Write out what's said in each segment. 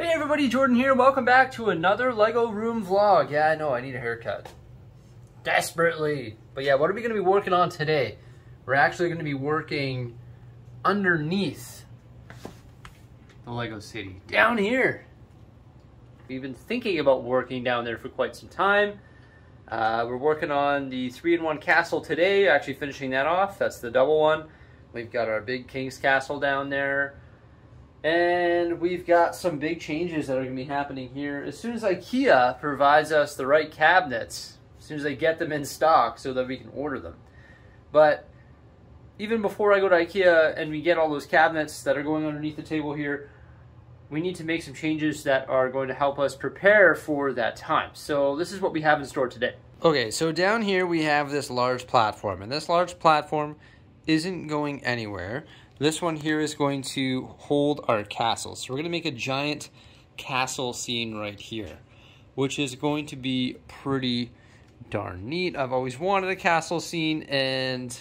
Hey everybody, Jordan here. Welcome back to another Lego Room vlog. Yeah, I know, I need a haircut. Desperately. But yeah, what are we going to be working on today? We're actually going to be working underneath the Lego City. Down here. We've been thinking about working down there for quite some time. Uh, we're working on the 3-in-1 castle today, actually finishing that off. That's the double one. We've got our big King's Castle down there. And we've got some big changes that are going to be happening here. As soon as IKEA provides us the right cabinets, as soon as they get them in stock so that we can order them. But even before I go to IKEA and we get all those cabinets that are going underneath the table here, we need to make some changes that are going to help us prepare for that time. So this is what we have in store today. Okay, so down here we have this large platform, and this large platform isn't going anywhere. This one here is going to hold our castle. So we're going to make a giant castle scene right here, which is going to be pretty darn neat. I've always wanted a castle scene, and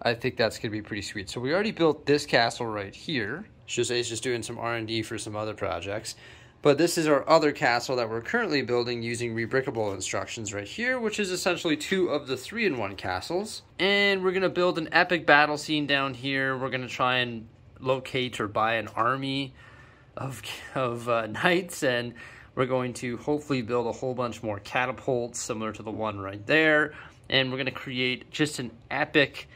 I think that's going to be pretty sweet. So we already built this castle right here. Jose's just doing some R&D for some other projects. But this is our other castle that we're currently building using rebrickable instructions right here, which is essentially two of the three-in-one castles. And we're to build an epic battle scene down here. We're to try and locate or buy an army of, of uh, knights, and we're going to hopefully build a whole bunch more catapults similar to the one right there. And we're to create just an epic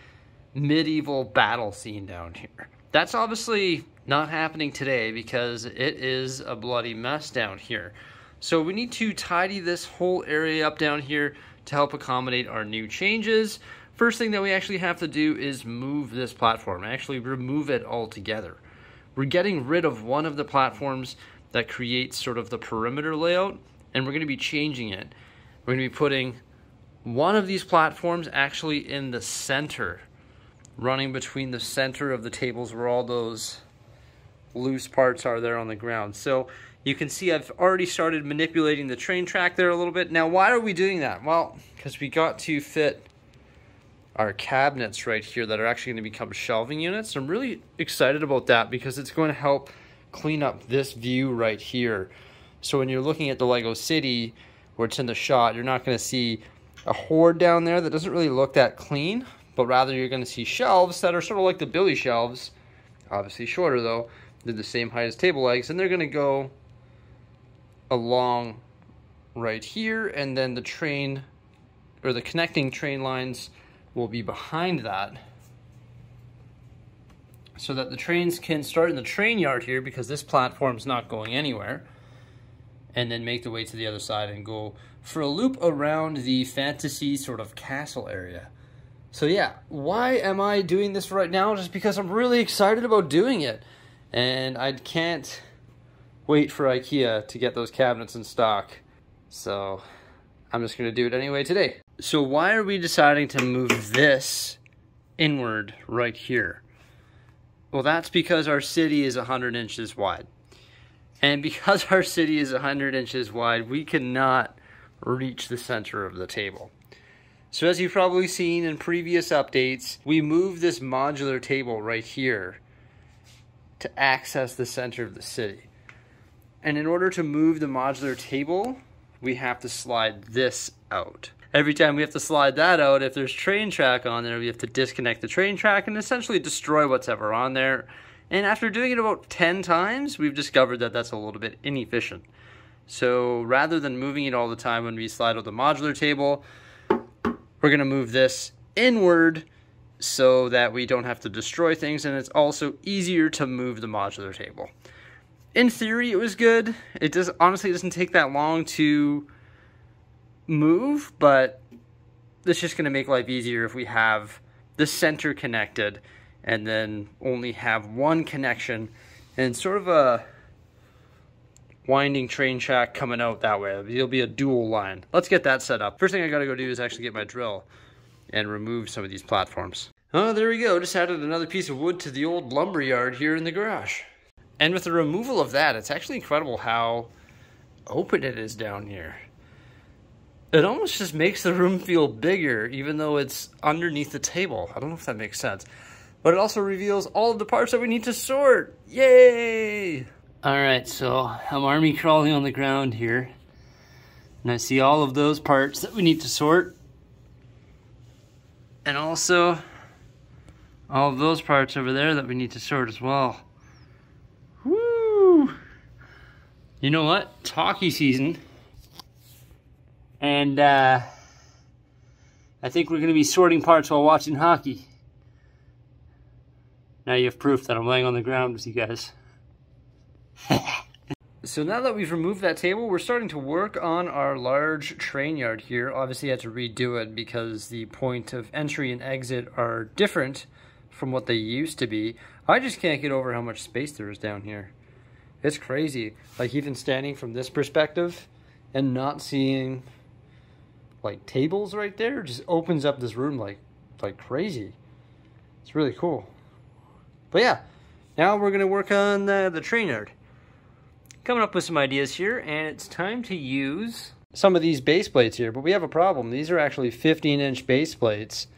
medieval battle scene down here. That's obviously not happening today because it is a bloody mess down here. So we need to tidy this whole area up down here to help accommodate our new changes. First thing that we actually have to do is move this platform, actually remove it altogether. We're getting rid of one of the platforms that creates sort of the perimeter layout, and we're going to be changing it. We're going to be putting one of these platforms actually in the center, running between the center of the tables where all those loose parts are there on the ground. So you can see I've already started manipulating the train track there a little bit. Now, why are we doing that? Well, because we got to fit our cabinets right here that are actually going to become shelving units. I'm really excited about that because it's going to help clean up this view right here. So when you're looking at the Lego City, where it's in the shot, you're not going to see a hoard down there that doesn't really look that clean, but rather you're going to see shelves that are sort of like the Billy shelves, obviously shorter though, they're the same height as table legs, and they're going to go along right here, and then the train, or the connecting train lines will be behind that so that the trains can start in the train yard here because this platform's not going anywhere and then make the way to the other side and go for a loop around the fantasy sort of castle area. So yeah, why am I doing this right now? Just because I'm really excited about doing it and I can't wait for IKEA to get those cabinets in stock. So I'm just gonna do it anyway today. So why are we deciding to move this inward right here? Well, that's because our city is 100 inches wide. And because our city is 100 inches wide, we cannot reach the center of the table. So as you've probably seen in previous updates, we moved this modular table right here to access the center of the city. And in order to move the modular table, we have to slide this out. Every time we have to slide that out, if there's train track on there, we have to disconnect the train track and essentially destroy what's ever on there. And after doing it about 10 times, we've discovered that that's a little bit inefficient. So rather than moving it all the time when we slide out the modular table, we're gonna move this inward so that we don't have to destroy things and it's also easier to move the modular table. In theory, it was good. It does honestly doesn't take that long to move, but it's just going to make life easier if we have the center connected and then only have one connection and sort of a winding train track coming out that way. It'll be a dual line. Let's get that set up. First thing I gotta go do is actually get my drill and remove some of these platforms. Oh, there we go. Just added another piece of wood to the old lumber yard here in the garage. And with the removal of that, it's actually incredible how open it is down here. It almost just makes the room feel bigger, even though it's underneath the table. I don't know if that makes sense. But it also reveals all of the parts that we need to sort. Yay! All right, so I'm army crawling on the ground here. And I see all of those parts that we need to sort. And also all of those parts over there that we need to sort as well. Woo! You know what? Hockey season. And uh, I think we're going to be sorting parts while watching hockey. Now you have proof that I'm laying on the ground with you guys. so now that we've removed that table, we're starting to work on our large train yard here. Obviously I had to redo it because the point of entry and exit are different from what they used to be. I just can't get over how much space there is down here. It's crazy. Like even standing from this perspective and not seeing like tables right there just opens up this room like like crazy. It's really cool. But yeah, now we're gonna work on the, the train yard coming up with some ideas here, and it's time to use some of these base plates here, but we have a problem. These are actually 15 inch base plates,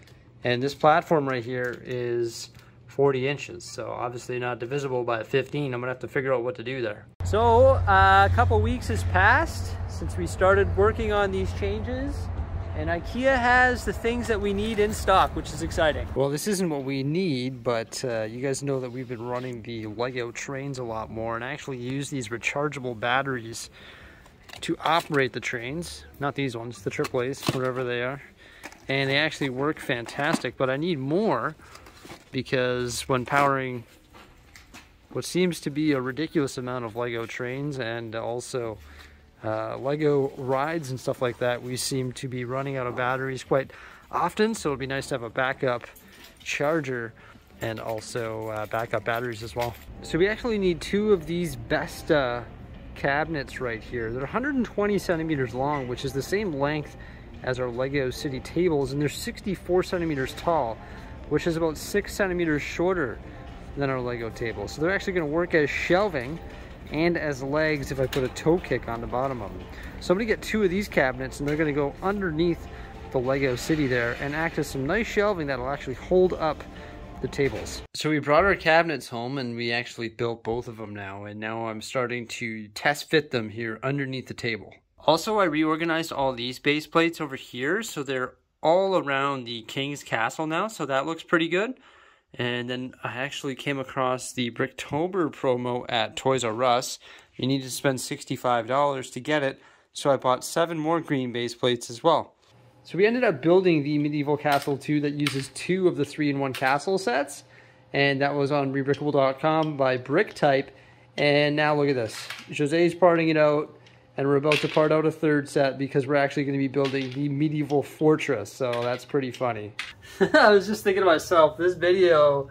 and this platform right here is 40 inches, so obviously not divisible by 15. I'm gonna have to figure out what to do there. So uh, a couple weeks has passed since we started working on these changes. And IKEA has the things that we need in stock, which is exciting. Well, this isn't what we need, but uh, you guys know that we've been running the Lego trains a lot more and I actually use these rechargeable batteries to operate the trains. Not these ones, the AAAs, whatever they are. And they actually work fantastic, but I need more because when powering what seems to be a ridiculous amount of Lego trains and also uh, Lego rides and stuff like that, we seem to be running out of batteries quite often, so it'd be nice to have a backup charger and also uh, backup batteries as well. So we actually need two of these Besta cabinets right here. They're 120 centimeters long, which is the same length as our Lego City tables, and they're 64 centimeters tall, which is about six centimeters shorter than our Lego table. So they're actually gonna work as shelving and as legs if I put a toe kick on the bottom of them. So I'm gonna get two of these cabinets and they're gonna go underneath the Lego City there and act as some nice shelving that'll actually hold up the tables. So we brought our cabinets home and we actually built both of them now and now I'm starting to test fit them here underneath the table. Also, I reorganized all these base plates over here so they're all around the King's Castle now, so that looks pretty good. And then I actually came across the Bricktober promo at Toys R Us. You need to spend $65 to get it, so I bought seven more green base plates as well. So we ended up building the Medieval Castle 2 that uses two of the 3-in-1 castle sets. And that was on rebrickable.com by Bricktype. And now look at this. Jose's parting it out and we're about to part out a third set because we're actually going to be building the medieval fortress so that's pretty funny. I was just thinking to myself this video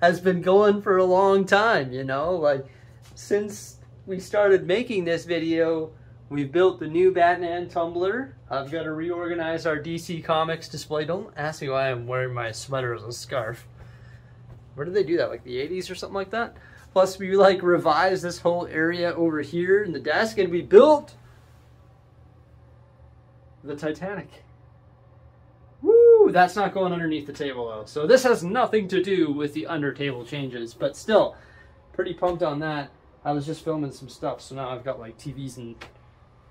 has been going for a long time you know? Like since we started making this video we've built the new batman tumbler. I've got to reorganize our dc comics display. Don't ask me why i'm wearing my sweater as a scarf. Where did they do that? Like the 80s or something like that Plus we like revised this whole area over here in the desk and we built the Titanic. Woo! That's not going underneath the table though. So this has nothing to do with the under table changes, but still pretty pumped on that. I was just filming some stuff, so now I've got like TVs and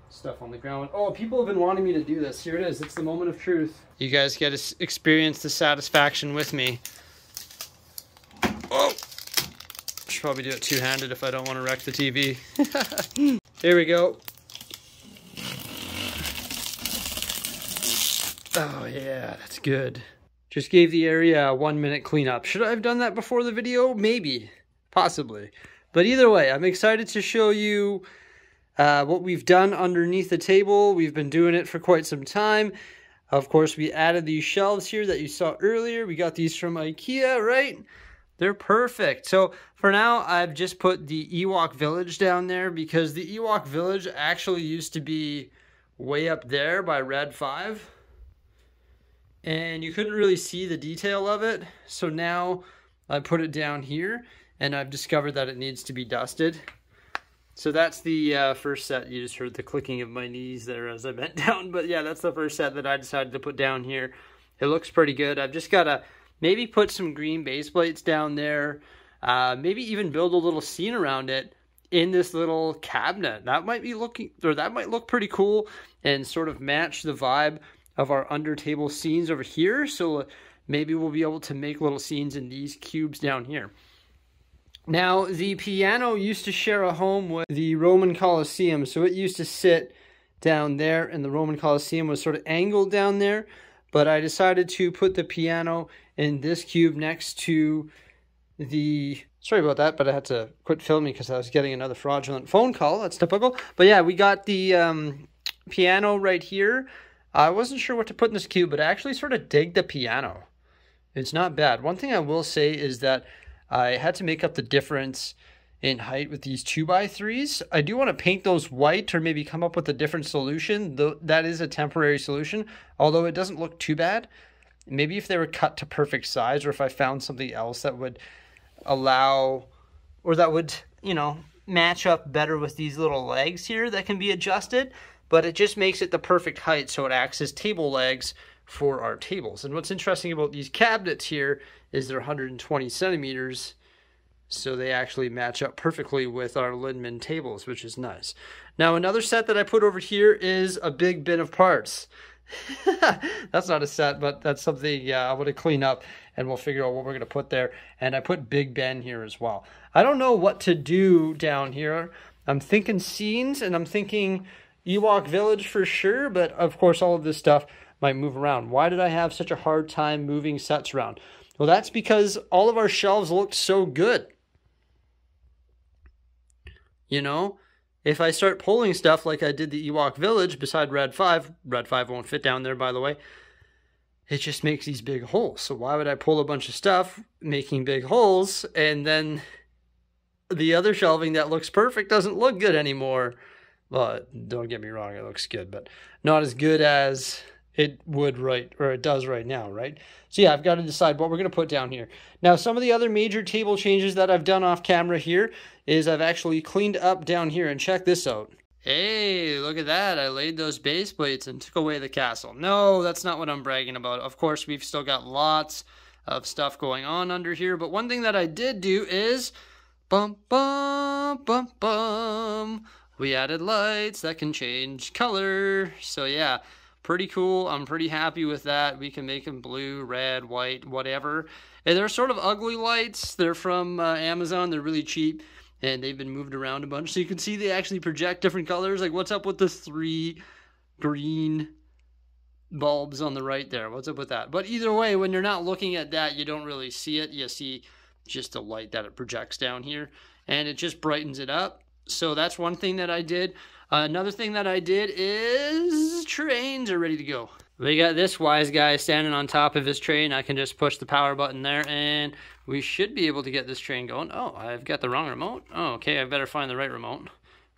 stuff on the ground. Oh, people have been wanting me to do this. Here it is. It's the moment of truth. You guys get to experience the satisfaction with me. Oh! Should probably do it two-handed if I don't want to wreck the TV. Here we go. Oh yeah, that's good. Just gave the area a one minute cleanup. Should I have done that before the video? Maybe. Possibly. But either way, I'm excited to show you uh, what we've done underneath the table. We've been doing it for quite some time. Of course, we added these shelves here that you saw earlier. We got these from Ikea, right? They're perfect. So for now, I've just put the Ewok Village down there because the Ewok Village actually used to be way up there by Red 5. And you couldn't really see the detail of it. So now I put it down here and I've discovered that it needs to be dusted. So that's the uh, first set. You just heard the clicking of my knees there as I bent down. But yeah, that's the first set that I decided to put down here. It looks pretty good. I've just got to maybe put some green base plates down there Uh, maybe even build a little scene around it in this little cabinet. That might be looking, or that might look pretty cool and sort of match the vibe of our under table scenes over here. So maybe we'll be able to make little scenes in these cubes down here. Now, the piano used to share a home with the Roman Colosseum, so it used to sit down there, and the Roman Colosseum was sort of angled down there. But I decided to put the piano in this cube next to the. Sorry about that, but I had to quit filming because I was getting another fraudulent phone call. That's typical. But yeah, we got the um, piano right here. I wasn't sure what to put in this cube, but I actually sort of dig the piano. It's not bad. One thing I will say is that I had to make up the difference in height with these 2x3s. I do want to paint those white or maybe come up with a different solution. Though that is a temporary solution, although it doesn't look too bad. Maybe if they were cut to perfect size or if I found something else that would allow or that would, you know, match up better with these little legs here that can be adjusted, but it just makes it the perfect height so it acts as table legs for our tables. And what's interesting about these cabinets here is they're 120 centimeters, so they actually match up perfectly with our Lindemann tables, which is nice. Now another set that I put over here is a big bin of parts. that's not a set, but that's something yeah, I want to clean up and we'll figure out what we're going to put there. And I put Big Ben here as well. I don't know what to do down here. I'm thinking scenes and I'm thinking Ewok Village for sure, but of course all of this stuff might move around. Why did I have such a hard time moving sets around? Well, that's because all of our shelves looked so good. You know, if I start pulling stuff like I did the Ewok Village beside Red 5, Red 5 won't fit down there, by the way, it just makes these big holes. So why would I pull a bunch of stuff making big holes and then the other shelving that looks perfect doesn't look good anymore? Well, don't get me wrong, it looks good, but not as good as it would right or it does right now, right? So yeah, I've got to decide what we're going to put down here. Now, some of the other major table changes that I've done off camera here is I've actually cleaned up down here and check this out. Hey, look at that. I laid those base plates and took away the castle. No, that's not what I'm bragging about. Of course, we've still got lots of stuff going on under here, but one thing that I did do is bum bum bum bum. We added lights that can change color. So yeah, pretty cool. I'm pretty happy with that. We can make them blue, red, white, whatever. And they're sort of ugly lights. They're from uh, Amazon. They're really cheap and they've been moved around a bunch. So you can see they actually project different colors. Like what's up with the three green bulbs on the right there? What's up with that? But either way, when you're not looking at that, you don't really see it. You see just the light that it projects down here and it just brightens it up. So that's one thing that I did. Uh, another thing that I did is trains are ready to go. We got this wise guy standing on top of his train. I can just push the power button there and we should be able to get this train going. Oh, I've got the wrong remote. Oh, okay, I better find the right remote.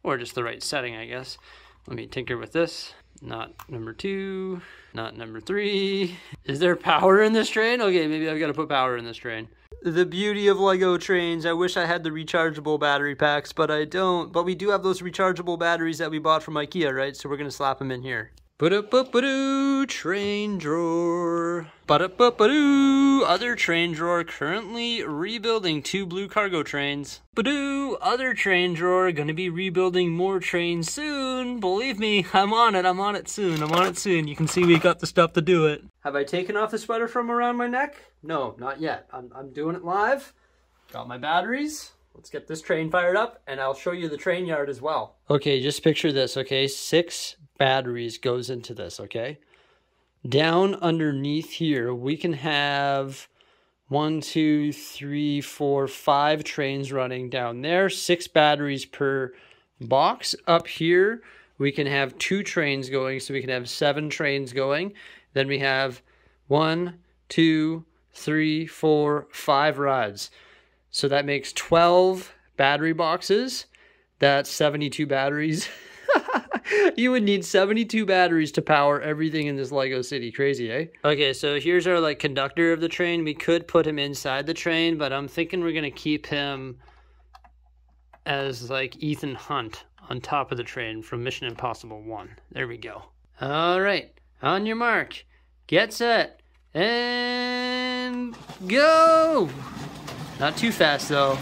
Or just the right setting, I guess. Let me tinker with this. Not number two, not number three. Is there power in this train? Okay, maybe I've got to put power in this train the beauty of Lego trains. I wish I had the rechargeable battery packs, but I don't. But we do have those rechargeable batteries that we bought from Ikea, right? So we're going to slap them in here. Ba-da-ba-ba-doo, train drawer. Ba-da-ba-ba-doo, other train drawer, currently rebuilding two blue cargo trains. Ba-doo, other train drawer, gonna be rebuilding more trains soon. Believe me, I'm on it, I'm on it soon, I'm on it soon. You can see we got the stuff to do it. Have I taken off the sweater from around my neck? No, not yet. I'm, I'm doing it live. Got my batteries. Let's get this train fired up and I'll show you the train yard as well. Okay, just picture this, okay? Six batteries goes into this, okay? Down underneath here, we can have one, two, three, four, five trains running down there, six batteries per box. Up here, we can have two trains going, so we can have seven trains going. Then we have one, two, three, four, five rides. So that makes 12 battery boxes. That's 72 batteries. you would need 72 batteries to power everything in this Lego city. Crazy, eh? Okay, so here's our like conductor of the train. We could put him inside the train, but I'm thinking we're gonna keep him as like Ethan Hunt on top of the train from Mission Impossible 1. There we go. All right, on your mark, get set, and go! Not too fast though.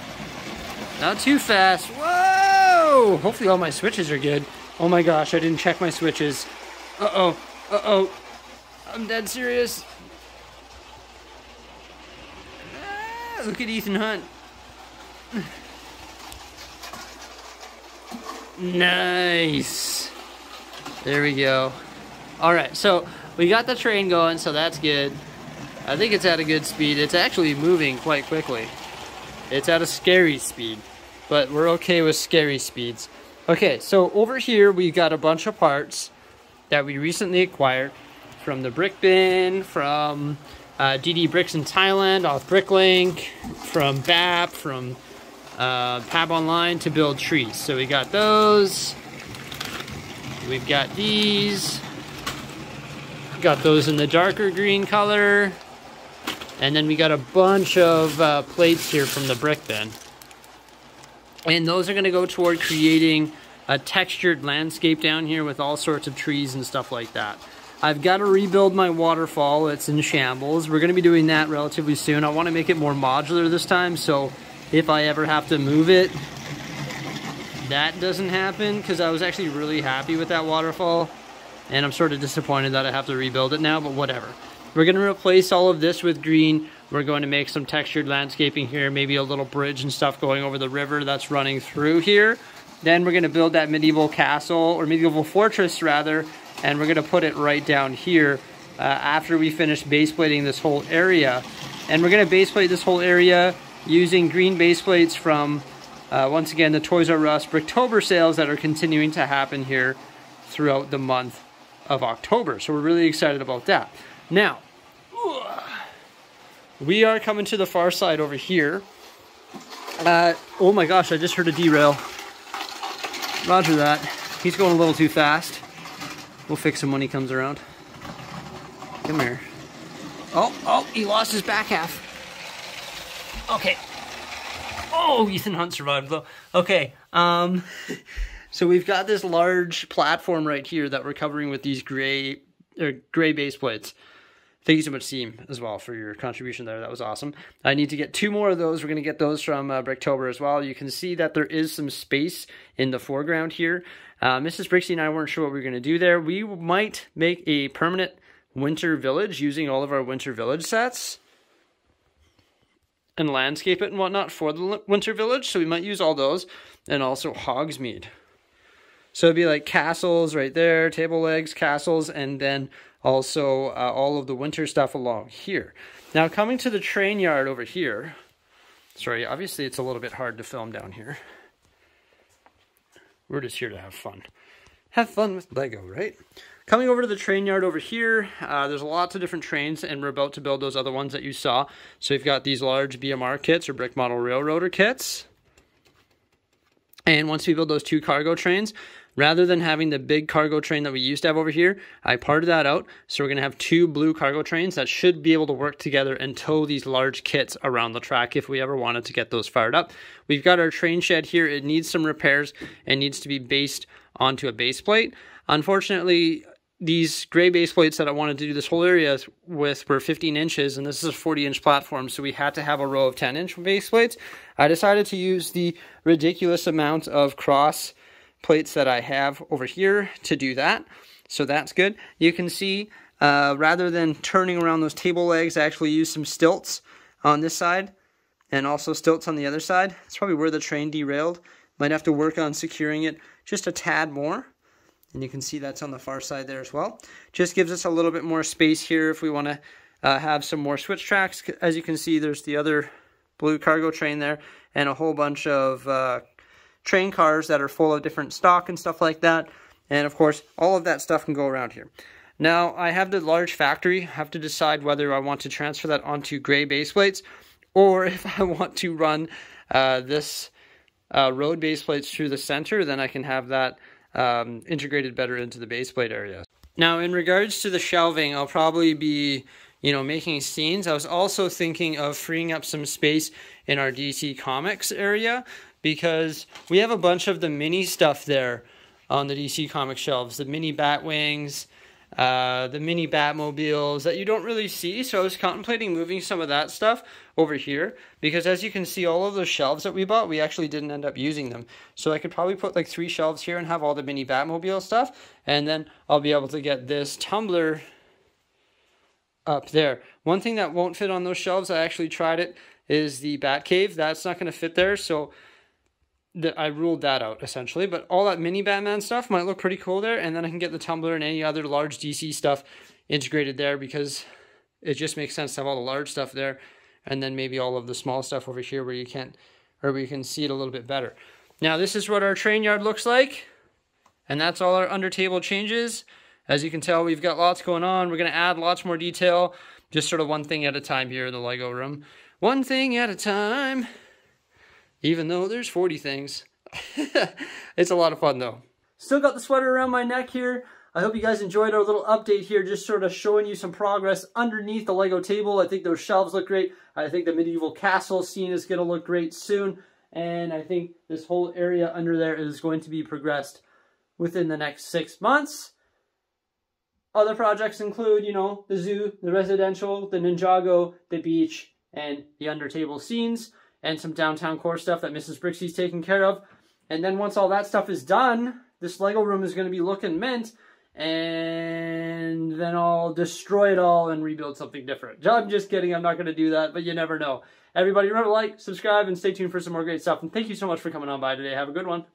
Not too fast. Whoa! Hopefully all my switches are good. Oh my gosh, I didn't check my switches. Uh-oh. Uh-oh. I'm dead serious. Ah, look at Ethan Hunt. Nice. There we go. All right, so we got the train going, so that's good. I think it's at a good speed. It's actually moving quite quickly. It's at a scary speed, but we're okay with scary speeds. Okay, so over here we got a bunch of parts that we recently acquired from the Brick Bin, from uh, DD Bricks in Thailand off Bricklink, from BAP, from uh, Pab Online to build trees. So we got those. We've got these. Got those in the darker green color. And then we got a bunch of uh, plates here from the brick bin. And those are going to go toward creating a textured landscape down here with all sorts of trees and stuff like that. I've got to rebuild my waterfall. It's in shambles. We're going to be doing that relatively soon. I want to make it more modular this time, so if I ever have to move it, that doesn't happen because I was actually really happy with that waterfall. And I'm sort of disappointed that I have to rebuild it now, but whatever. We're going to replace all of this with green. We're going to make some textured landscaping here, maybe a little bridge and stuff going over the river that's running through here. Then we're going to build that medieval castle, or medieval fortress rather, and we're going to put it right down here uh, after we finish base plating this whole area. And we're going to base plate this whole area using green base plates from, uh, once again, the Toys R Us Bricktober sales that are continuing to happen here throughout the month of October. So we're really excited about that. Now, we are coming to the far side over here. Uh, oh my gosh, I just heard a derail. Roger that. He's going a little too fast. We'll fix him when he comes around. Come here. Oh, oh, he lost his back half. Okay. Oh, Ethan Hunt survived though. Okay, um, so we've got this large platform right here that we're covering with these gray, or gray base plates. Thank you so much, Seam, as well, for your contribution there. That was awesome. I need to get two more of those. We're going to get those from uh, Bricktober as well. You can see that there is some space in the foreground here. Uh, Mrs. Bricksie and I weren't sure what we were going to do there. We might make a permanent winter village using all of our winter village sets and landscape it and whatnot for the winter village. So we might use all those and also Hogsmeade. So it'd be like castles right there, table legs, castles, and then also uh, all of the winter stuff along here. Now coming to the train yard over here, sorry, obviously it's a little bit hard to film down here. We're just here to have fun. Have fun with Lego, right? Coming over to the train yard over here, uh, there's lots of different trains and we're about to build those other ones that you saw. So we've got these large BMR kits or brick model railroader kits. And once we build those two cargo trains, Rather than having the big cargo train that we used to have over here, I parted that out. So we're going to have two blue cargo trains that should be able to work together and tow these large kits around the track if we ever wanted to get those fired up. We've got our train shed here. It needs some repairs and needs to be based onto a base plate. Unfortunately, these gray base plates that I wanted to do this whole area with were 15 inches, and this is a 40 inch platform, so we had to have a row of 10 inch base plates. I decided to use the ridiculous amount of cross plates that I have over here to do that. So that's good. You can see uh, rather than turning around those table legs, I actually use some stilts on this side and also stilts on the other side. That's probably where the train derailed. Might have to work on securing it just a tad more. And you can see that's on the far side there as well. Just gives us a little bit more space here if we want to uh, have some more switch tracks. As you can see, there's the other blue cargo train there and a whole bunch of uh, train cars that are full of different stock and stuff like that. And of course, all of that stuff can go around here. Now, I have the large factory. I have to decide whether I want to transfer that onto gray base plates or if I want to run uh, this uh, road base plates through the center, then I can have that um, integrated better into the base plate area. Now, in regards to the shelving, I'll probably be you know, making scenes. I was also thinking of freeing up some space in our DC Comics area because we have a bunch of the mini stuff there on the DC comic shelves, the mini Batwings, uh, the mini Batmobiles that you don't really see. So I was contemplating moving some of that stuff over here because as you can see, all of those shelves that we bought, we actually didn't end up using them. So I could probably put like three shelves here and have all the mini Batmobile stuff. And then I'll be able to get this tumbler up there. One thing that won't fit on those shelves, I actually tried it, is the Batcave. That's not going to fit there. So that I ruled that out essentially. But all that mini Batman stuff might look pretty cool there, and then I can get the tumbler and any other large DC stuff integrated there because it just makes sense to have all the large stuff there, and then maybe all of the small stuff over here where you can't or where you can see it a little bit better. Now this is what our train yard looks like, and that's all our under table changes. As you can tell, we've got lots going on. We're going to add lots more detail, just sort of one thing at a time here in the Lego room. One thing at a time even though there's 40 things. it's a lot of fun though. Still got the sweater around my neck here. I hope you guys enjoyed our little update here, just sort of showing you some progress underneath the Lego table. I think those shelves look great. I think the medieval castle scene is going to look great soon. And I think this whole area under there is going to be progressed within the next six months. Other projects include, you know, the zoo, the residential, the Ninjago, the beach, and the under table scenes and some downtown core stuff that Mrs. Bricksie's taking care of. And then once all that stuff is done, this Lego room is going to be looking mint, and then I'll destroy it all and rebuild something different. I'm just kidding, I'm not going to do that, but you never know. Everybody remember like, subscribe, and stay tuned for some more great stuff. And thank you so much for coming on by today. Have a good one.